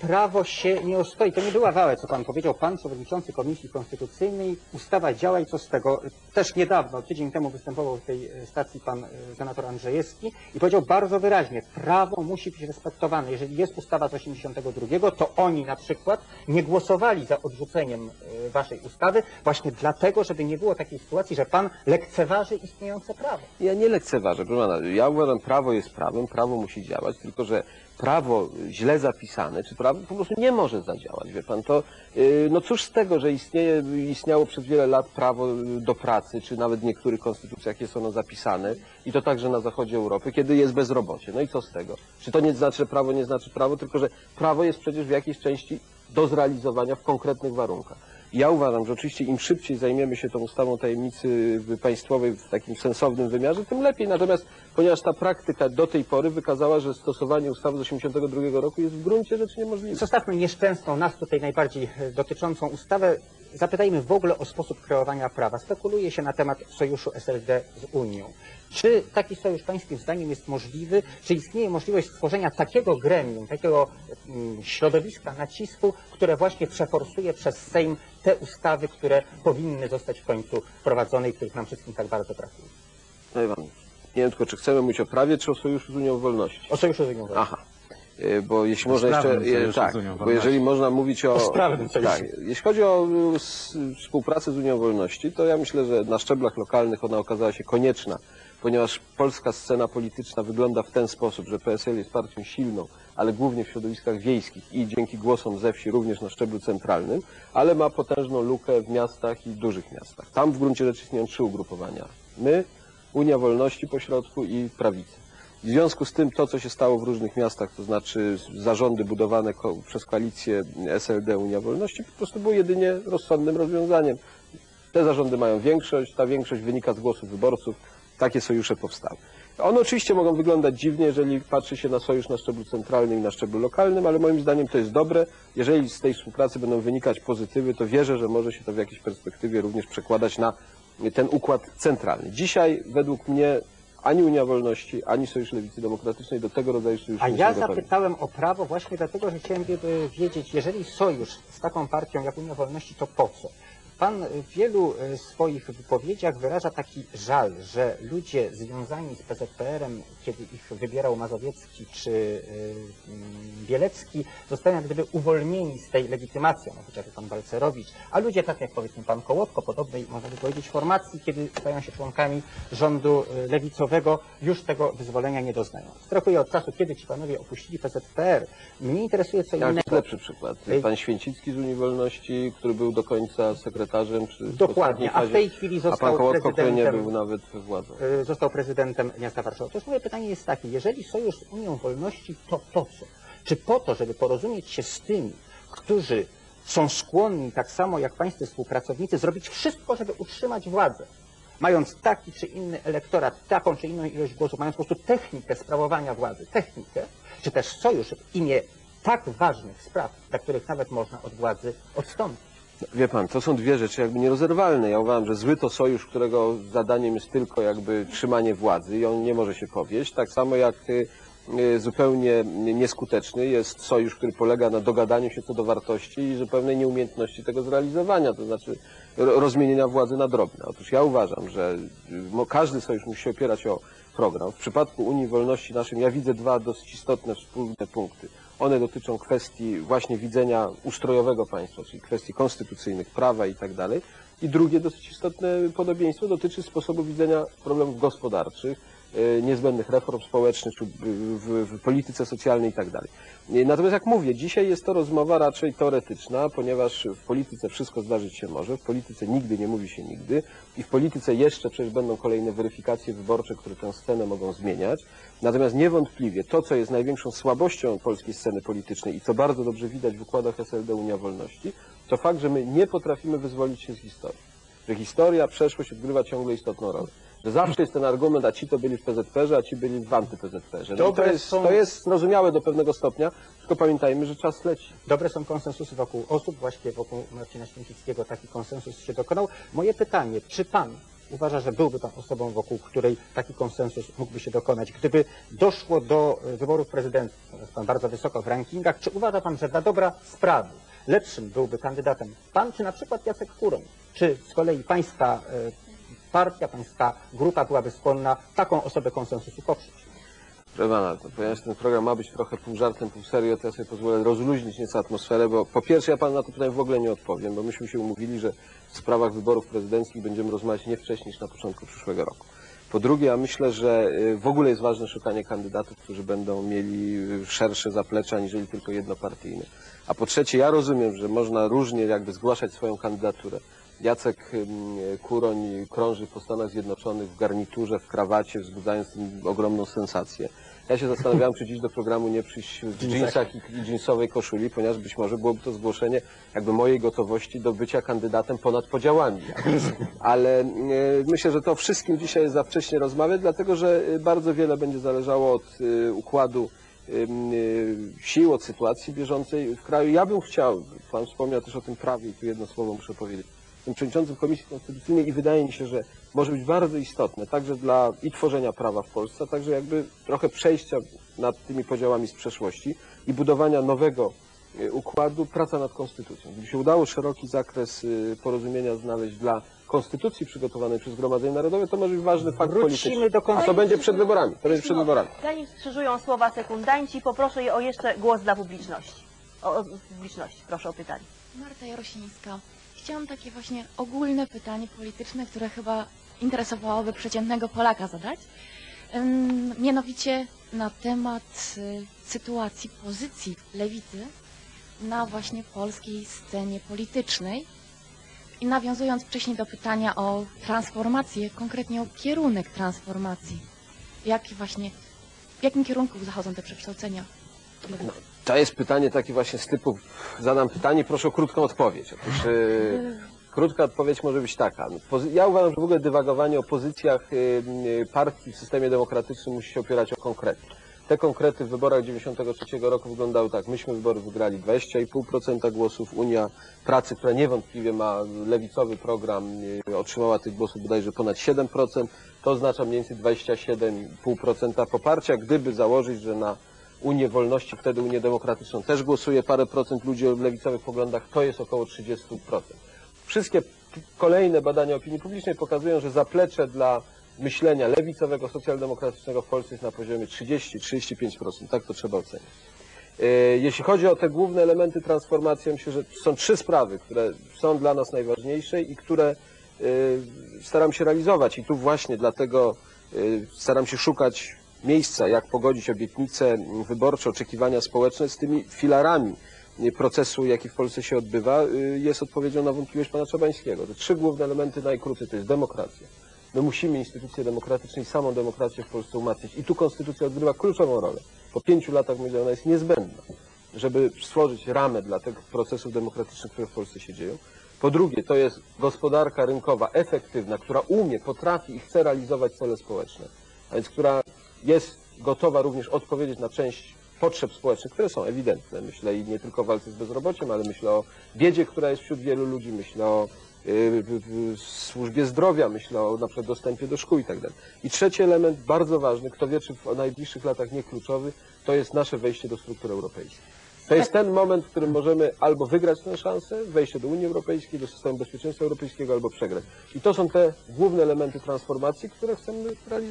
prawo się nie ostoi. To nie była wałe, co pan powiedział, pan przewodniczący Komisji Konstytucyjnej, ustawa działa i co z tego. Też niedawno, tydzień temu występował w tej e, stacji pan e, senator Andrzejewski i powiedział bardzo wyraźnie, prawo musi być respektowane. Jeżeli jest ustawa z 82, to oni na przykład nie głosowali za odrzuceniem e, waszej ustawy właśnie dlatego, żeby nie było takiej sytuacji, że pan lekceważy istniejące prawo. Ja nie lekceważę, proszę pana. Ja uważam, prawo jest prawem, prawo musi działać, tylko że prawo źle zapisane, czy prawo po prostu nie może zadziałać. Wie pan, to yy, no cóż z tego, że istnieje, istniało przez wiele lat prawo y, do pracy, czy nawet w niektórych konstytucjach jest ono zapisane i to także na zachodzie Europy, kiedy jest bezrobocie. No i co z tego? Czy to nie znaczy, że prawo nie znaczy prawo, tylko że prawo jest przecież w jakiejś części do zrealizowania w konkretnych warunkach. Ja uważam, że oczywiście im szybciej zajmiemy się tą ustawą tajemnicy państwowej w takim sensownym wymiarze, tym lepiej. Natomiast ponieważ ta praktyka do tej pory wykazała, że stosowanie ustawy z 1982 roku jest w gruncie rzeczy niemożliwe. Zostawmy nieszczęsną, nas tutaj najbardziej dotyczącą ustawę. Zapytajmy w ogóle o sposób kreowania prawa. Spekuluje się na temat sojuszu SLD z Unią. Czy taki sojusz pańskim zdaniem jest możliwy? Czy istnieje możliwość stworzenia takiego gremium, takiego mm, środowiska nacisku, które właśnie przeforsuje przez Sejm te ustawy, które powinny zostać w końcu wprowadzone i których nam wszystkim tak bardzo brakuje? No pan, nie wiem tylko, czy chcemy mówić o prawie, czy o sojuszu z Unią Wolności. O sojuszu z Unią. Aha. E, Bo jeśli można jeszcze, sprawnym e, sojuszu tak, z Unią bo Wolności. jeżeli można mówić o, sprawnym tak, jeśli chodzi o s- współpracę z Unią Wolności, to ja myślę, że na szczeblach lokalnych ona okazała się konieczna, ponieważ polska scena polityczna wygląda w ten sposób, że PSL jest partią silną, ale głównie w środowiskach wiejskich i dzięki głosom ze wsi również na szczeblu centralnym, ale ma potężną lukę w miastach i dużych miastach. Tam w gruncie rzeczy istnieją trzy ugrupowania. My, Unia Wolności pośrodku i Prawica. W związku z tym to, co się stało w różnych miastach, to znaczy zarządy budowane przez koalicję SLD Unia Wolności, po prostu było jedynie rozsądnym rozwiązaniem. Te zarządy mają większość, ta większość wynika z głosów wyborców, takie sojusze powstały. One oczywiście mogą wyglądać dziwnie, jeżeli patrzy się na sojusz na szczeblu centralnym i na szczeblu lokalnym, ale moim zdaniem to jest dobre. Jeżeli z tej współpracy będą wynikać pozytywy, to wierzę, że może się to w jakiejś perspektywie również przekładać na ten układ centralny. Dzisiaj według mnie ani Unia Wolności, ani Sojusz Lewicy Demokratycznej do tego rodzaju sojuszu A nie ja są gotowi. zapytałem o prawo właśnie dlatego, że chciałem wiedzieć, jeżeli sojusz z taką partią jak Unia Wolności, to po co? Pan w wielu e, swoich wypowiedziach wyraża taki żal, że ludzie związani z PZPR-em, kiedy ich wybierał Mazowiecki czy e, mm, Bielecki, zostają jak gdyby uwolnieni z tej legitymacji, no chociażby pan Balcerowicz, a ludzie tak jak powiedzmy pan Kołotko, podobnej można by powiedzieć formacji, kiedy stają się członkami rządu e, lewicowego, już tego wyzwolenia nie doznają. Strachuję od czasu, kiedy ci panowie opuścili PZPR. Mnie interesuje co Ja innego. lepszy przykład. Pan Święcicki z Unii Wolności, który był do końca sekretarzem. Czy w Dokładnie, a w tej chwili A pan został który nie prezydentem był nawet we władzą. y, został prezydentem miasta Warszawy. Otóż moje pytanie jest takie, jeżeli sojusz z Unią Wolności, to po co? Czy po to, żeby porozumieć się z tymi, którzy są skłonni, tak samo jak pańscy współpracownicy, zrobić wszystko, żeby utrzymać władzę? Mając taki czy inny elektorat, taką czy inną ilość głosów, mając po prostu technikę sprawowania władzy, technikę, czy też sojusz w imię tak ważnych spraw, dla których nawet można od władzy odstąpić. Wie pan, to są dwie rzeczy jakby nierozerwalne. Ja uważam, że zły to sojusz, którego zadaniem jest tylko jakby trzymanie władzy i on nie może się powieść. Tak samo jak y, y, zupełnie nieskuteczny jest sojusz, który polega na dogadaniu się co do wartości i zupełnej nieumiejętności tego zrealizowania, to znaczy ro- rozmienienia władzy na drobne. Otóż ja uważam, że każdy sojusz musi się opierać o program. W przypadku Unii Wolności naszym ja widzę dwa dosyć istotne wspólne punkty. One dotyczą kwestii właśnie widzenia ustrojowego państwa, czyli kwestii konstytucyjnych, prawa i tak dalej. I drugie dosyć istotne podobieństwo dotyczy sposobu widzenia problemów gospodarczych, niezbędnych reform społecznych czy w, w polityce socjalnej i tak. E, Natomiast jak mówię, dzisiaj jest to rozmowa raczej teoretyczna, ponieważ w polityce wszystko zdarzyć się może, w polityce nigdy nie mówi się nigdy i w polityce jeszcze przecież będą kolejne weryfikacje wyborcze, które tę scenę mogą zmieniać. Natomiast niewątpliwie to, co jest największą słabością polskiej sceny politycznej i co bardzo dobrze widać w układach SLD Unia Wolności, to fakt, że my nie potrafimy wyzwolić się z historii. Że historia, przeszłość odgrywa ciągle istotną rolę. Że zawsze jest ten argument, a ci to byli w PZPR-ze, a ci byli w anty-PZPR-ze. No i to, Dobre jest, są- to jest zrozumiałe do pewnego stopnia, tylko pamiętajmy, że czas leci. Dobre są konsensusy wokół osób, właśnie wokół Marcina Święcickiego taki konsensus się dokonał. Moje pytanie, czy pan uważa, że byłby pan osobą, wokół której taki konsensus mógłby się dokonać. Gdyby doszło do e, wyborów prezydenckich, jest pan bardzo wysoko w rankingach, czy uważa pan, że dla dobra sprawy lepszym byłby kandydatem pan, czy na przykład Jacek Kuroń? Czy z kolei pańska e, partia, pańska grupa byłaby skłonna taką osobę konsensusu poprzeć? Proszę pana, to ponieważ ten program ma być trochę pół żartem, pół serio, to ja sobie pozwolę rozluźnić nieco atmosferę, bo po pierwsze ja panu na to pytanie w ogóle nie odpowiem, bo myśmy się umówili, że w sprawach wyborów prezydenckich będziemy rozmawiać nie wcześniej niż na początku przyszłego roku. Po drugie, ja myślę, że y, w ogóle jest ważne szukanie kandydatów, którzy będą mieli y, szersze zaplecze, aniżeli tylko jednopartyjne. A po trzecie, ja rozumiem, że można różnie jakby zgłaszać swoją kandydaturę. Jacek Kuroń krąży po Stanach Zjednoczonych w garniturze, w krawacie, wzbudzając tym ogromną sensację. Ja się zastanawiałem, czy dziś do programu nie przyjść w dżinsach i, i dżinsowej koszuli, ponieważ być może byłoby to zgłoszenie jakby mojej gotowości do bycia kandydatem ponad podziałami. Ale e, myślę, że to o wszystkim dzisiaj jest za wcześnie rozmawiać, dlatego że e, bardzo wiele będzie zależało od e, układu sił, od sytuacji bieżącej w kraju. Ja bym chciał, Pan wspomniał też o tym prawie i tu jedno słowo muszę powiedzieć. Jestem przewodniczącym Komisji Konstytucyjnej i wydaje mi się, że może być bardzo istotne także dla i tworzenia prawa w Polsce, a także jakby trochę przejścia nad tymi podziałami z przeszłości i budowania nowego e, układu, praca nad konstytucją. Gdyby się udało szeroki zakres e, porozumienia znaleźć dla konstytucji przygotowanej przez Zgromadzenie Narodowe, to może być ważny fakt polityczny. Wrócimy do A to konstytucji. będzie przed wyborami. To będzie przed wyborami. Zanim skrzyżują słowa sekundanci, poproszę je o jeszcze głos dla publiczności. O, o publiczności, proszę o pytanie. Marta Jarosińska. Chciałam takie właśnie ogólne pytanie polityczne, które chyba interesowałoby przeciętnego Polaka zadać. Mianowicie na temat y, sytuacji, pozycji lewicy na właśnie polskiej scenie politycznej. I nawiązując wcześniej do pytania o transformację, konkretnie o kierunek transformacji. Jaki właśnie, w jakim kierunku zachodzą te przekształcenia? To jest pytanie takie właśnie z typu, zadam pytanie, proszę o krótką odpowiedź. Otóż yy, krótka odpowiedź może być taka. Ja uważam, że w ogóle dywagowanie o pozycjach yy, partii w systemie demokratycznym musi się opierać o konkrety. Te konkrety w wyborach 93 roku wyglądały tak. Myśmy wybory wygrali 20,5% głosów. Unia Pracy, która niewątpliwie ma lewicowy program, yy, otrzymała tych głosów bodajże ponad 7%. To oznacza mniej więcej 27,5% poparcia. Gdyby założyć, że na Unię Wolności, wtedy Unię Demokratyczną też głosuje parę procent ludzi o lewicowych poglądach, to jest około 30%. Wszystkie kolejne badania opinii publicznej pokazują, że zaplecze dla myślenia lewicowego, socjaldemokratycznego w Polsce jest na poziomie 30-35%. Tak to trzeba ocenić. E, Jeśli chodzi o te główne elementy transformacji, myślę, że są trzy sprawy, które są dla nas najważniejsze i które e, staram się realizować. I tu właśnie dlatego e, staram się szukać miejsca, jak pogodzić obietnice wyborcze, oczekiwania społeczne z tymi filarami procesu, jaki w Polsce się odbywa, e, jest odpowiedzią na wątpliwość pana Czabańskiego. Te trzy główne elementy najkrócej to jest demokracja. My musimy instytucje demokratyczne i samą demokrację w Polsce umacniać. I tu konstytucja odgrywa kluczową rolę. Po pięciu latach myślę, ona jest niezbędna, żeby stworzyć ramę dla tych procesów demokratycznych, które w Polsce się dzieją. Po drugie, to jest gospodarka rynkowa efektywna, która umie, potrafi i chce realizować cele społeczne, a więc która jest gotowa również odpowiedzieć na część potrzeb społecznych, które są ewidentne. Myślę i nie tylko o walce z bezrobociem, ale myślę o biedzie, która jest wśród wielu ludzi, myślę o y, służbie zdrowia, myślę o na przykład dostępie do szkół i tak dalej. I trzeci element, bardzo ważny, kto wie, czy w najbliższych latach nie kluczowy, to jest nasze wejście do struktur europejskich. To jest ten moment, w którym możemy albo wygrać tę szansę, wejście do Unii Europejskiej, do systemu bezpieczeństwa europejskiego, albo przegrać. I to są te główne elementy transformacji, które chcemy realizować.